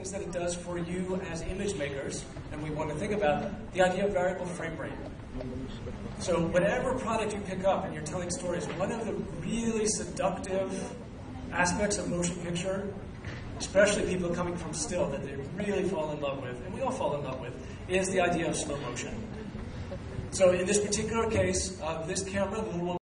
things that it does for you as image makers, and we want to think about the idea of variable frame rate. So, whatever product you pick up and you're telling stories, one of the really seductive aspects of motion picture, especially people coming from still that they really fall in love with, and we all fall in love with, is the idea of slow motion. So, in this particular case, uh, this camera, the little one.